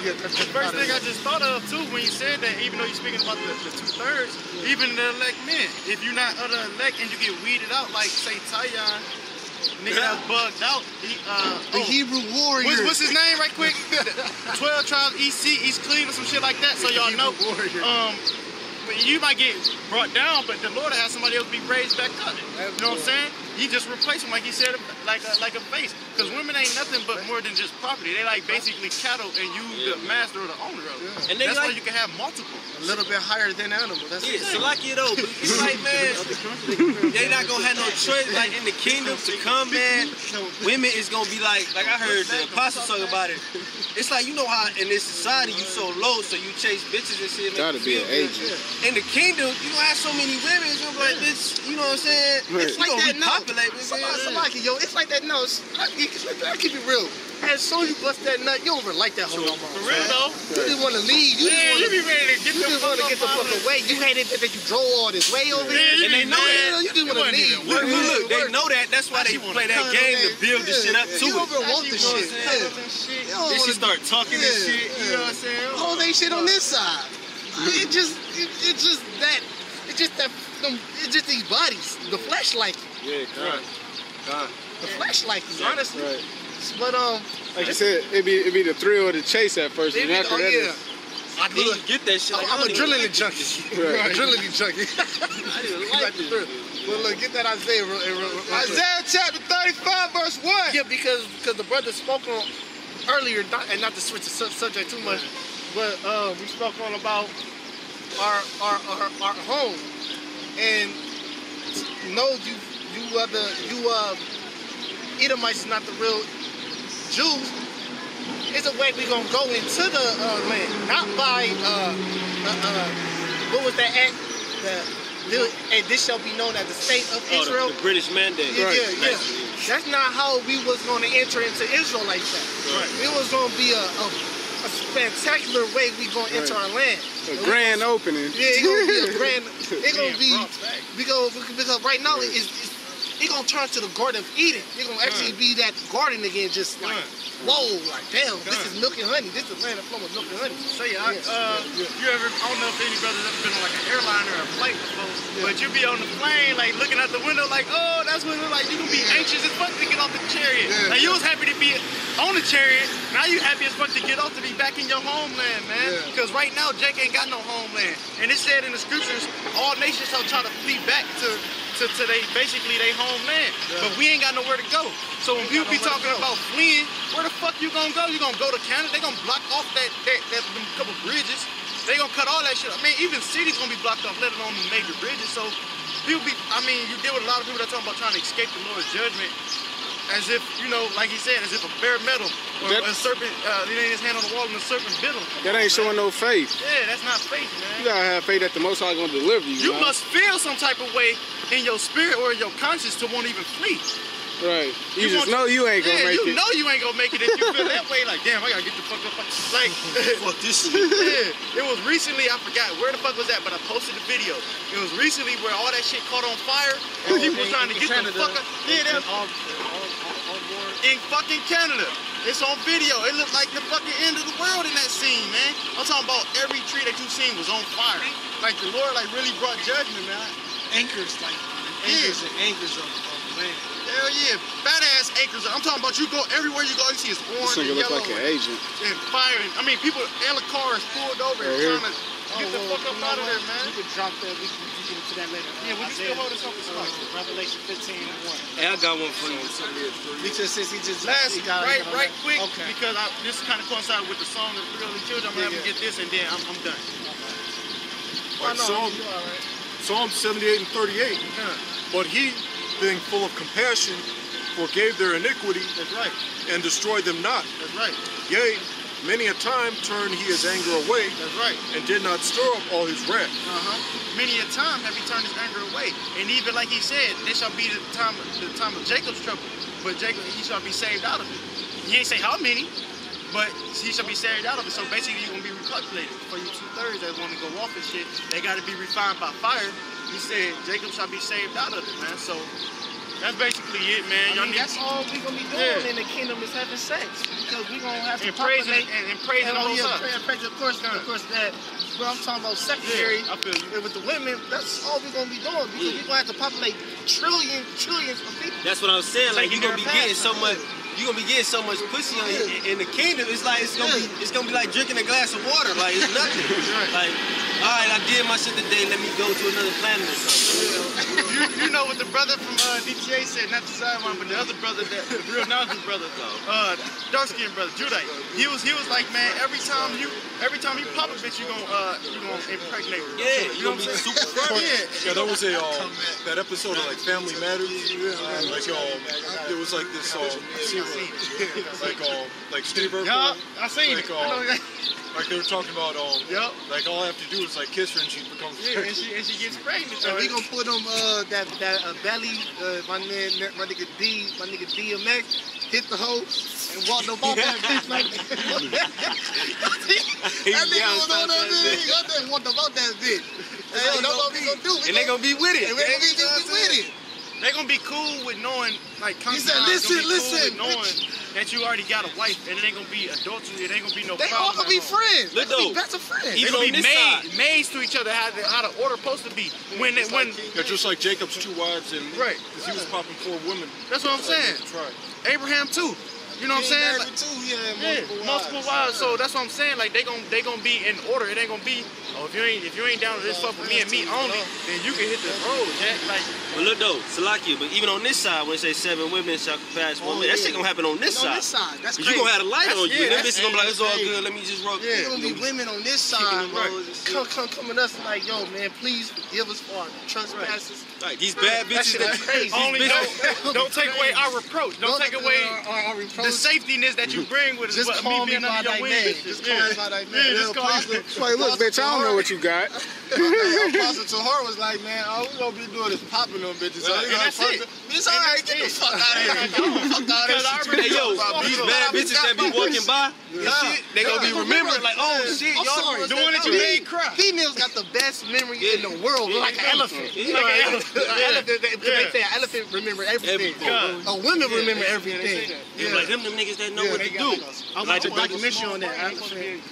Yeah, The first thing I just thought of too when you said that, even though you're speaking about the, the two thirds, even the elect men, if you're not of the elect and you get weeded out, like say Tyon, nigga that's bugged out, he, uh, the oh, Hebrew warrior. what's, what's his name right quick? 12 tribes EC, East Cleveland, some shit like that, so y'all know. Warrior. Um, you might get brought down, but the Lord has somebody else be raised back up. You know what I'm saying? He just replaced him, like he said, like a, like a face. Because women ain't nothing but more than just property. They like basically cattle, and you the master or the owner of it. And they That's why you can have multiple. a little bit higher than animal. That's Yeah, it. Salakia though, but it's like man, they not gonna have no choice like in the kingdom to come, man. Women is gonna be like, like I heard the apostle talk about it. It's like you know how in this society you so low, so you chase bitches and shit. make Gotta be an agent. In the kingdom, you gonna have so many women, it's gonna be like, bitch, you know what I'm saying? Right. It's like that, no. repopulate. Somebody, somebody, yo, it's like that. No, it's, I, I keep it real. As soon as you bust that nut, you don't even like that hoe no more. For real though. You just want to leave. You Yeah, you just be ready to get want to. You the just want fuck get the fuck away. You hated that, that you drove all this way over Yeah, here. And they know mad. that. You just want to wasn't leave. even Look, look, look, they know that. That's why they play that game to build this shit up Yeah, to You don't even want She this shit. say Yeah. other shit. You don't Then she wanna- start talking and Yeah, shit. You know what I'm saying? All they shit on this side. It just, it, it's just that, it's just that, them, it's just these bodies. The flesh like it. Yeah, God. God. The flesh like it, honestly. Right. But um, Like you said, it'd be it'd be the thrill of the chase at first, and after oh that, yeah. it's- I didn't get that shit. I'm, Like, I'm I a don't drilling like junkie. Right. I'm a drilling junkie. I didn't like like the this. thrill. Well, look, get that Isaiah. Real, real, real, real. Isaiah chapter 35, verse 1. Yeah, because because the brother spoke on earlier, not, and not to switch the sub- subject too much, but uh, we spoke on about our our our, our home, and no, you you are the you uh Edomites is not the real Jews. It's a way we're gonna go into the uh, land, not by uh, uh, uh, what was that act? The, the, and this shall be known as the state of Oh, Israel. the, the British mandate. Yeah, Right. yeah, yeah. That's not how we was going to enter into Israel like that. Right. It was going to be a, a, a spectacular way we going to enter Right. our land. a grand opening. Yeah, it's going to be a grand. It's going to be because because right now it's, it's going to turn to the Garden of Eden. Going to actually be that garden again, just like whoa, like damn, this is milk and honey. This is land of flowing with milk and honey. Say, I, Yes, uh, yeah, you ever, I don't know if any brothers ever been on like an airline or a flight before, but you be on the plane, like looking out the window, like, oh, that's when like you gonna be anxious as fuck to get off the chariot. Yeah. Like you was happy to be on the chariot, now you happy as fuck to get off to be back in your homeland, man. Yeah. Because right now Jake ain't got no homeland, and it said in the scriptures, all nations shall try to flee back to. To, to they basically they homeland, but we ain't got nowhere to go. So when people be got nowhere to talking about fleeing, where the fuck you gonna go? You gonna go to Canada? They gonna block off that that, that couple bridges. They gonna cut all that shit. I mean, even cities gonna be blocked off, let alone the major bridges. So people be, I mean, you deal with a lot of people that talking about trying to escape the Lord's judgment, as if you know, like he said, as if a bare metal or That- a serpent, uh, he laid his hand on the wall and the serpent bit him. That ain't showing no faith. Yeah, that's not faith, man. You gotta have faith that the Most High gonna deliver you. You man. must feel some type of way in your spirit or in your conscience to won't even flee. Right. You, just know you ain't gonna yeah, make you it. know you ain't gonna make it if you feel that way. Like, damn, I gotta get the fuck up. Like, Fuck this shit. yeah, it was recently. I forgot where the fuck was that, but I posted a video. It was recently where all that shit caught on fire and people in- were trying to get Canada. the fuck up. Yeah, that all, all, all, all war. In fucking Canada. It's on video. It looked like the fucking end of the world in that scene, man. I'm talking about every tree that you seen was on fire. Like the Lord, like really brought judgment, man. anchors like anchors and anchors of, of land. Hell yeah, badass anchors. I'm talking about you go everywhere you go, you see it's This orange nigga and look yellow like an and, agent. and fire. And, I mean, people and the car is pulled over and Right here. trying to get the well, fuck up you out of there, man. You can drop that. We can, we can get into that later. Yeah, would you still hold us up for uh. Revelation 15 and 1. Hey, I got one for you. Because since he just Last, he got right, right that. quick, Okay. because I, this kind of coincides with the song of Real and Children. I'm gonna have to get this and then I'm, I'm done. No, Psalm, you all right. Psalm 78 and 38. But he, being full of compassion, forgave their iniquity That's right. and destroyed them not. That's right. Yea, many a time turned he his anger away That's right. and did not stir up all his wrath. Uh-huh. Many a time have he turned his anger away. And even like he said, this shall be the time the time of Jacob's trouble. But Jacob he shall be saved out of it. He ain't say how many, but he shall be saved out of it. So basically you're gonna be repopulated. For you two thirds that want to go off and shit, they gotta be refined by fire. He said Jacob shall be saved out of it, man. So That's basically it, man. I mean, need that's all we gonna be doing Yeah. in the kingdom is having sex because we gonna have to and praising populate. and, and praising And, the oh, yeah, pray, pray, of course, of course, that. But I'm talking about secondary. Yeah, I feel you. And with the women, that's all we're gonna be doing because we're gonna have to populate trillions, trillions of people. That's what I'm saying. Like Taking you gonna be getting so much. You gonna be getting so much pussy on, in, in the kingdom. It's like it's gonna be it's gonna be like drinking a glass of water. Like it's nothing. Like all right, I did my shit today. Let me go to another planet or something. you, you know what the brother from uh, DTA said, not the sideline, but the other brother, that the real Nazi brother, uh, dark skinned brother, Judite. He was he was like, man, every time you every time you pop a bitch, you gonna uh you gonna impregnate her. Yeah, you you know gonna what be I'm super saying? fertile. Yeah. Yeah, that was a um, that episode of like Family Matters. Like um, it was like this um, like um, like Steve Urkel. Yeah, I seen Like, it. Um, that. Like they were talking about um, Yup. like all I have to do is like kiss her and she becomes Yeah, and she and she gets pregnant. And So we gonna put them uh that that uh, belly uh, my man my nigga D my nigga DMX hit the hoe and walked about that bitch like that nigga was on that bitch. He got that walked about that bitch. Hey, yo, that's what we gonna do. We And they gonna be with it. and we gonna be just with it. They gonna be cool with knowing, like, He said, "Listen, gonna be listen, with knowing that you already got a wife, and it ain't gonna be adultery. It ain't gonna be no They all problem. gonna be at friends. They Look, gonna be though, best of friends. They Even gonna be this made, maids to each other how the, how the order supposed to be. When it, when Yeah, just like Jacob's two wives and Right. because he was popping four women. that's what I'm saying. That's right. Abraham too. You know what I'm saying? Like, too, he had yeah, multiple, multiple wives. So that's what I'm saying. Like they gon' they gonna be in order. It ain't gonna be oh if you ain't if you ain't down to this fuck with me and me only, then you can hit the road, Jack. Like But look though, Salakia, but even on this side, when they say seven women shall pass Oh, one man, that shit gonna happen on this side. on side. this side. That's crazy. you gonna have a light on you. yeah, and them that's- gonna be like, it's all good, let me just roll. Yeah. There's gonna be women on this side, Right. come, come, coming us like, yo, man, please forgive us for our trespasses. Like these bad bitches shit that is crazy. only bitch- don't don't take away our reproach. Don't take away our, our, our the reproach. safetiness that you bring with Just what, call me being by under thy your name. wing. Just Yeah. call me by thy name. Yeah, just call Apostle- me. Like, look, bitch, I don't know what you got. Apostle Tahar was like, man, all we gonna be doing is popping them bitches. So Right, we and gonna that's fuck it. them. It's all right. Get the fuck out of here. Get the fuck out of Because I here. already Hey yo, About these me. bad bitches that be walking by, and Yeah. shit, they gonna be Yeah. remembering like, oh shit, I'm y'all sorry. The one that you He- made cry. He Mills got the best memory in the world, like an elephant. Yeah. Like an elephant. Yeah. An elephant. They, they say an elephant remember everything. Everything. A women Yeah. remember Yeah. everything. It's like them them niggas that know Yeah, what they to got- do. I'm Like watched the a brother, documentary on that.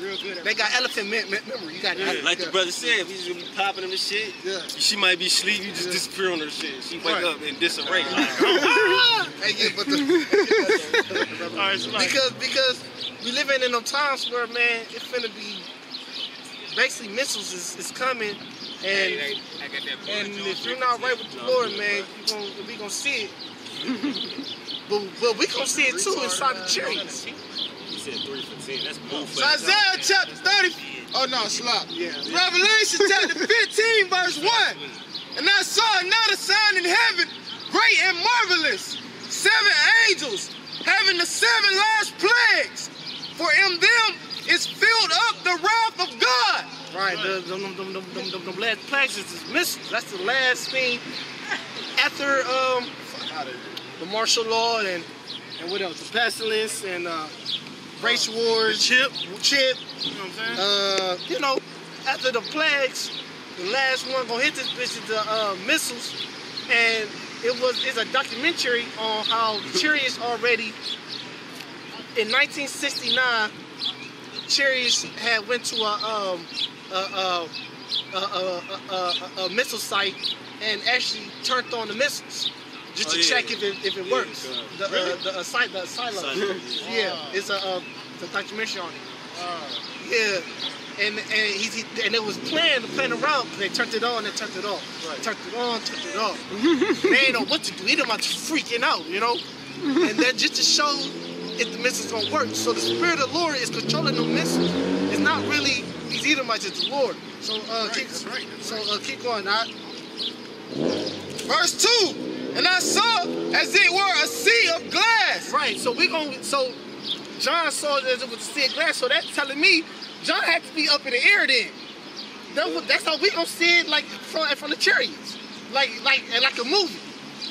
Real good They got elephant me- me- memory. You got Yeah. like the brother said, if he's gonna be popping them and shit, Yeah. she might be asleep, you just disappear on her shit. She wake up in disarray. Like, oh. Hey, yeah, but the, All right, because because we living in them times where man, it's finna be basically missiles is, is coming, and and if you're not right with the Lord, man, you gonna we gonna see it. but, but we gonna see it too inside the chariots. he said three for ten. That's bull So Isaiah chapter 30. Oh no, slop. Yeah. Revelation chapter 15, verse 1. And I saw another sign in heaven, great and marvelous. Seven angels having the seven last plagues. For in them is filled up the wrath of God. Right, the, the, the, the, the, the, the last plagues is is missiles. That's the last thing after um the martial law and and what else? The pestilence and uh, race wars, chip, chip. you know what I'm saying? Uh, you know, after the plagues, the last one gonna hit this bitch is the uh, missiles, and it was it's a documentary on how chariots already in 1969 Cherries had went to a um a a a, missile site and actually turned on the missiles just Oh, to yeah. check if it if it Yeah, works. The uh, the uh, site the silo. Yeah, it's a uh, it's a documentary on it. Yeah. And and he, and it was planned, planned around. They turned it on, they turned it off. Right. Turned it on, turned it off. they ain't know what to do. Either about freaking out, you know. and then just to show if the missiles gonna work. So the spirit of the Lord is controlling the missiles. It's not really these Edomites, it's the Lord. So uh, keep that's right, that's so uh, keep going. Now, verse two. And I saw as it were a sea of glass. Right. So we gonna so John saw it as it was a sea of glass. So that's telling me John had to be up in the air then. That was- That's how we gonna see it like from from the chariots, like like like a movie.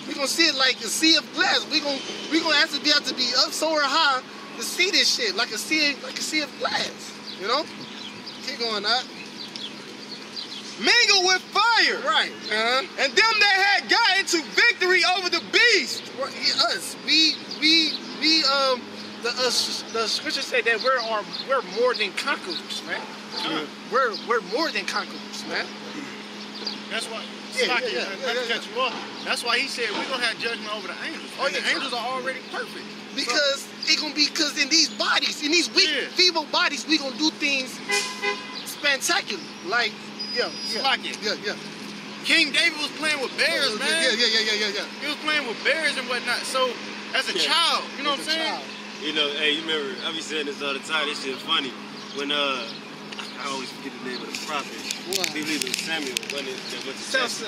We gonna see it like a sea of glass. We gonna we gonna have to be have to be up somewhere high to see this shit like a sea like a sea of glass. You know? Keep going up. mingle with fire. Right. Uh-huh. And them that had gotten to victory over the beast. Right, yeah, us. We we we um the us the scripture said that we're are we're more than conquerors, man. We're we're more than conquerors, man. That's why. Yeah, Slocky, yeah, yeah, yeah, to yeah. cut you off. That's why he said we're gonna have judgment over the angels. Oh, And the yeah. angels are already perfect. Because it gonna be because in these bodies, in these weak, Yeah. feeble bodies, we gonna do things spectacular. Like, yeah, yeah, Slocky. yeah, yeah. King David was playing with bears, yeah, man. Yeah, yeah, yeah, yeah, yeah, yeah. He was playing with bears and whatnot. So, as a Yeah. child, you know what I'm saying? child. You know, hey, you remember, I be saying this all the time, this shit funny. When, uh, I always forget the name of the prophet. I believe it was Samuel, when it, that went to Jesse.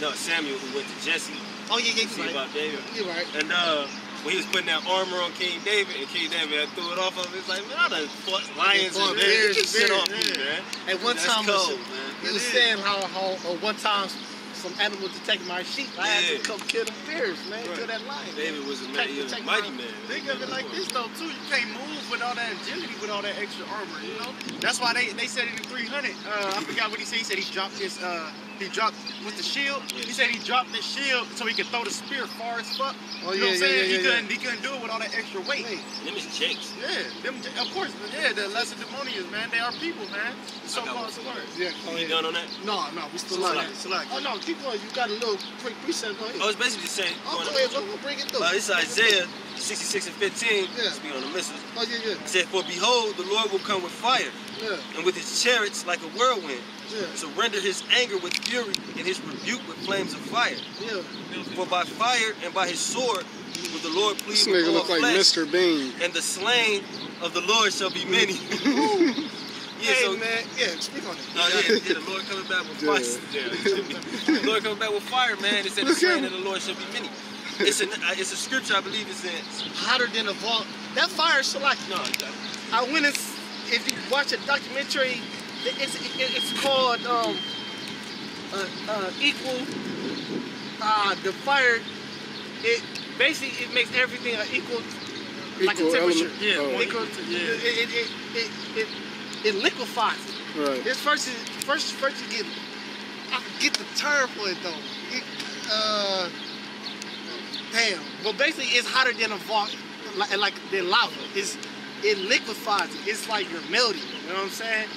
No, Samuel who went to Jesse Oh yeah, yeah, you're right. about David. You're right. And uh, when he was putting that armor on King David, and King David threw it off of him, it's like, man, I done fought lions and bears. bears shit off me, man. At one That's time, cold, he man. was saying how, how uh, one time some animals attacked my sheep. I had to come kill them bears, man. Right. Kill that lion. David was a man, he was a mighty man. Think of it like this though too. You can't move with all that agility, with all that extra armor. You know. That's why they they said in the 300. Uh, I forgot what he said. He said he dropped his uh he dropped with the shield. He said he dropped the shield so he could throw the spear far as fuck. Oh, you know yeah, what I'm yeah, saying? yeah, he couldn't he couldn't do it with all that extra weight. Wait. Them is jakes. Yeah, them of course. Yeah, the Lacedaemonians, man. They are people, man. So I got called one. Yeah, go You done on that? No, no, we still Select, on that. select. Oh no, keep going. You got a little quick preset. Go ahead. Oh, it's basically the same. Oh, going go ahead. Go, go bring it through. Uh, it's Isaiah 66 and 15. Yeah. Speak on the missiles. Oh yeah, yeah, It said, For behold, the Lord will come with fire, yeah, and with his chariots like a whirlwind, yeah, to render his anger with fury, and his rebuke with flames of fire. yeah. For by fire and by his sword will the Lord plead This with nigga all look like flesh, Mr. Bean. and the slain of the Lord shall be many. yeah, hey so man, yeah. Speak on it. Oh yeah, yeah, the Lord coming back with fire. Yeah. the Lord coming back with fire, man. It said the slain of the Lord shall be many. It's a uh, it's a scripture I believe it's in. Hotter than a vault. That fire so like No, I went and if you watch a documentary, it's it's called um uh, uh, equal. Uh, the fire, it basically it makes everything uh, equal, like a temperature. element. Yeah, Oh. equal. Yeah. It, it, it, it, it, it liquefies. Right. This first is first first you get I get the term for it though. It, uh, damn. Well, basically, it's hotter than a vault, like like than lava. It's it liquefies it. It's like you're melting. You know what I'm saying?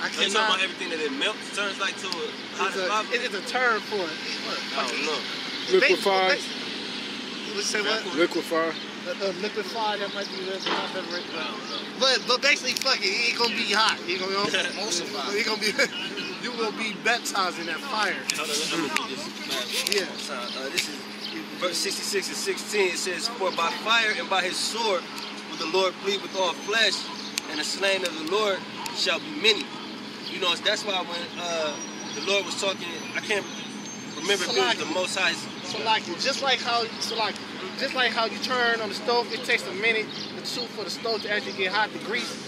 I Are you talking about everything that it melts turns like to a hot It's as lava? it- it's a term for it. I don't know. Liquefied. Let's say what? Liquefy. Uh, uh, liquefied. That might be the not better. I don't know. But but basically, fuck it. It ain't gonna be hot. It gonna be Emulsified. It gonna be. you gonna be baptized in that fire. Hold on, let me read this. Yeah. Uh, this is verse 66 and 16. It says, For by fire and by his sword will the Lord plead with all flesh, and the slain of the Lord shall be many. You know, that's why when uh, the Lord was talking, I can't remember if it was the Most High. So like just like how so like just like how you turn on the stove, it takes a minute or two for the stove to actually get hot, the grease.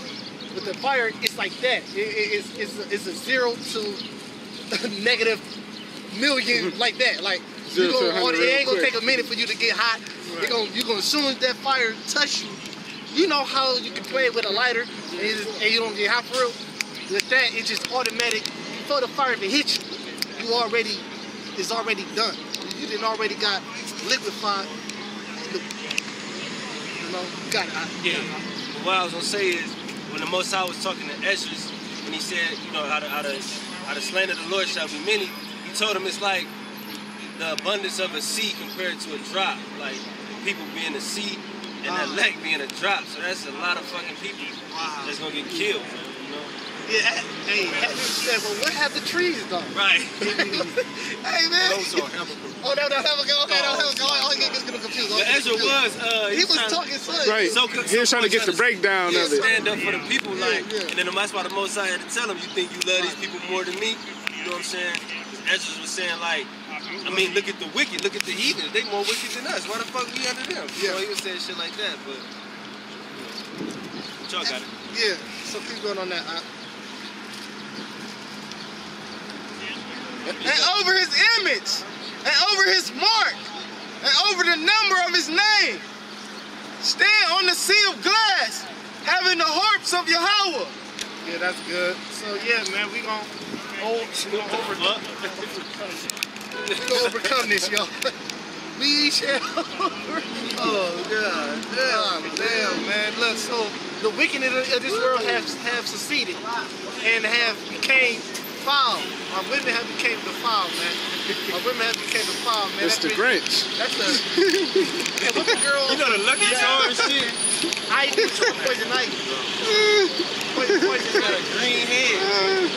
With the fire, it's like that. It, it- it's, it's, a, it's a zero to negative million like that. Like Zero you to gonna, 100 it ain't gonna take a minute for you to get hot. You're gonna you gonna as soon as that fire touch you, you know how you can play with a lighter and, it's just- and you don't get hot for real. With that, it's just automatic. Before the fire even hit you, you already it's already done. You didn't already got liquefied. You know, you got it. Yeah. But what I was gonna say is, when the Most High was talking to Ezra, when he said, you know, how the, how the, how the slain of the Lord shall be many, he told him it's like the abundance of a sea compared to a drop. Like people being a sea and that Ah. lake being a drop. So that's a lot of fucking people Wow. that's gonna get killed, man, you know? Yeah, hey, hey, said, well, what have the trees done? Right. hey, man. Those are Habakkuk. Oh, no, no, have a go. Okay, no, have a go. Oh, he gets confused. but Ezra was, uh, He was trying- talking son. Right. So- he was trying to get the breakdown of it. stand up for the people, Yeah, like, yeah. and then that's why the Most High had to tell him, you think you love these people more than me? You know what I'm saying? 'Cause Ezra was saying, like, I mean, look at the wicked, look at the heathens, they more wicked than us. Why the fuck we under them? You Yeah. know, he was saying shit like that, but, you know, but y'all got it. Yeah, so keep going on that. I, and over his image, and over his mark, and over the number of his name. Stand on the sea of glass, having the harps of Yahweh, Yeah, that's good. So yeah, man, we gon' oh, we gonna over, we gonna overcome this, y'all. we shall. Oh god. Oh, damn, man. Look, so the wickedness of this world have have succeeded and have became foul. Our women have became defiled, man. Our women have became defiled, man. It's the Grinch. That's the. and what the girl? You know the lucky charm and shit. I do poison ivy. Poison, poison Got a green head.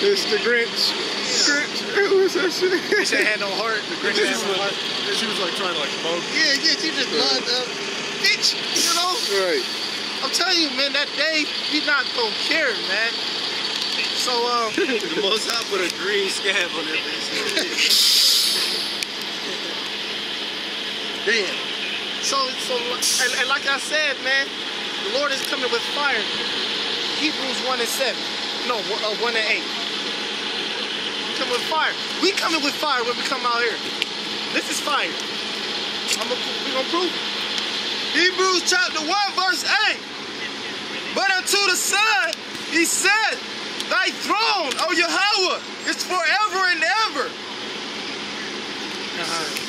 It's the Grinch. Grinch. What's that shit? Bitch ain't had no heart. The Grinch She had was no like, heart. she was like trying to like bug. Yeah, yeah, she just loved up. Bitch, you know, Right. I'm telling you, man, that day, we not gonna care, man. So, um, The most high put a green scab on that bitch. damn. So, so, and, and like I said, man, the Lord is coming with fire. Hebrews 1 and 7. No, uh, 1 and 8 come with fire. We coming with fire when we come out here. This is fire. I'm gonna, we gonna prove it. Hebrews chapter 1, verse 8. But unto the Son, he said, Thy throne, O Yahweh, is forever and ever. Uh -huh.